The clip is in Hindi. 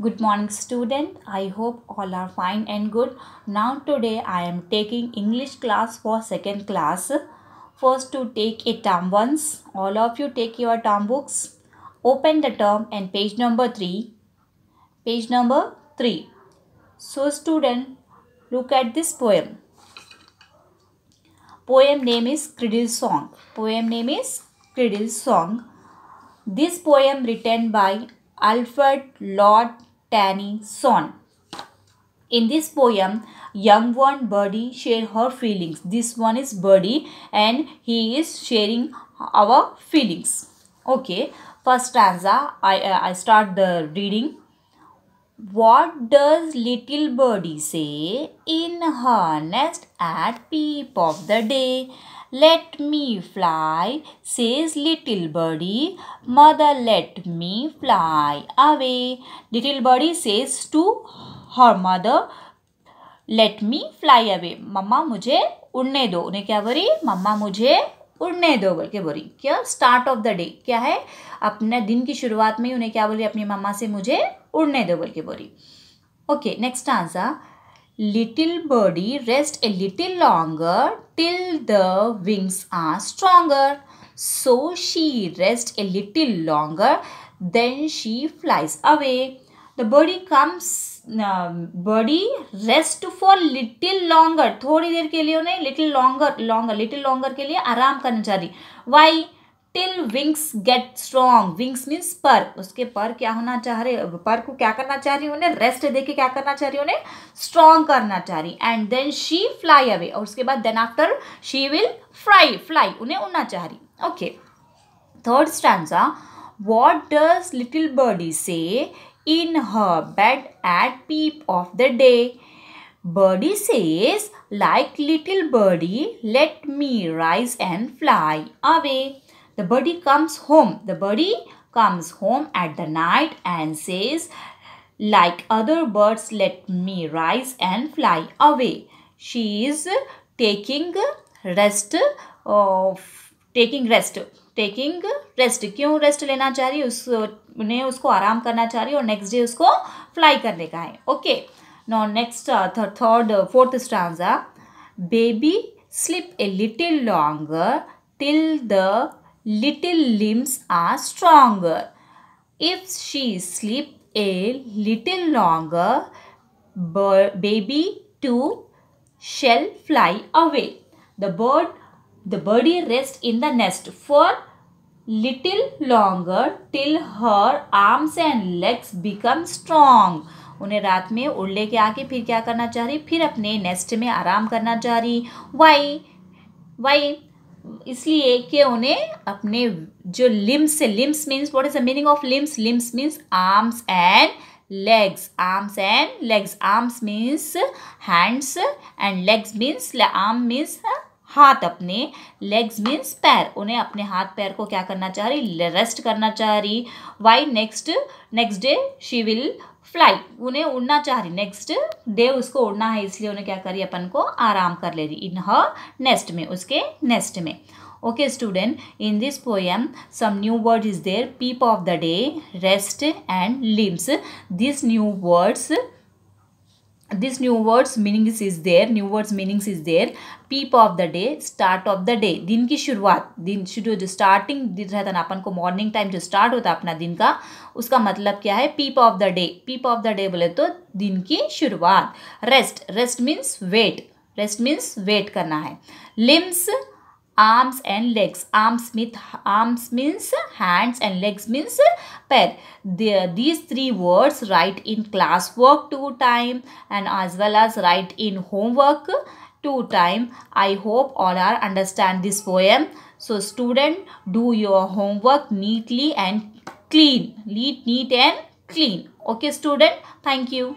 Good morning student. I hope all are fine and good. Now today I am taking English class for second class. First to take a term once. All of you take your term books. Open the term and page number 3. Page number 3. So student look at this poem. Poem name is Cradle Song. Poem name is Cradle Song. This poem written by Alfred Lord Tennyson. In this poem, young one Birdie share her feelings. This one is Birdie and he is sharing our feelings. Okay, first stanza, I, uh, I start the reading. What does little birdie say in her nest at peep of the day? Let me fly, says little birdie. Mother, let me fly away. Little birdie says to her mother, let me fly away. मम्मा मुझे उड़ने दो उन्हें क्या बोली मम्मा मुझे उड़ने दो बोल के बोली क्या स्टार्ट ऑफ़ द डे क्या है अपने दिन की शुरुआत में ही उन्हें क्या बोली अपनी मम्मा से मुझे उड़ने दे बोल के बोली okay next answer little birdie rest a little longer till the wings are stronger so she rest a little longer then she flies away the birdie comes birdie rest for little longer थोड़ी देर के लिए उन्हें little longer longer little longer के लिए आराम करना चाहिए why till wings get strong. Wings means पर। उसके पर क्या होना चाह रहे पर को क्या करना चाह रही उन्हें? रेस्ट दे के क्या करना चाह रही उन्हें? स्ट्रॉन्ग करना चाह रही। And then she fly away. और उसके बाद then after she will fly fly. उन्हें उड़ना चाह रही। Okay. Third standard. What does little birdie say in her bed at peep of the day Birdie says, like little birdie, let me rise and fly away. The birdie comes home. The birdie comes home at the night and says, like other birds, let me rise and fly away. She is taking rest of taking rest taking rest क्यों रेस्ट लेना चाह रही उस उन्हें उसको आराम करना चाह रही और नेक्स्ट डे उसको फ्लाई करने का है okay no next third fourth stanza baby sleep a little longer till the little limbs are stronger. If she sleep a little longer, baby too shall fly away. The bird, the birdie rests in the nest for little longer till her arms and legs become strong. उन्हें रात में उड़ लेके आके फिर क्या करना चाह रही फिर अपने नेस्ट में आराम करना चाह रही वाई वाई इसलिए कि उन्हें अपने जो लिम्स से limbs means what is the meaning of limbs limbs means arms and legs arms and legs arms means hands and legs means arm means हाथ अपने लेग्स मीन्स पैर। उन्हें अपने हाथ पैर को क्या करना चाह रही? रेस्ट करना चाह रही। Why next next day she will fly उन्हें उड़ना चाह रही। नेक्स्ट डे उसको उड़ना है, इसलिए उन्हें क्या करी अपन को आराम कर ले रही। इन हर नेस्ट में, उसके नेस्ट में। Okay student in this poem some new word is there peep of the day rest and limbs this new words this new words meanings is there. New words meanings is there. Peep of the day, start of the day. दिन की शुरुआत दिन शुरू जो स्टार्टिंग दिन रहता ना अपन को मॉर्निंग टाइम जो स्टार्ट होता अपना दिन का उसका मतलब क्या है peep of the day peep of the day बोले तो दिन की शुरुआत rest rest means wait rest means wait करना है limbs arms and legs. Arms means arms means hands and legs means pair the, these three words write in class work two time and as well as write in homework two time. I hope all are understand this poem. So student do your homework neatly and clean. Neat neat and clean. Okay student thank you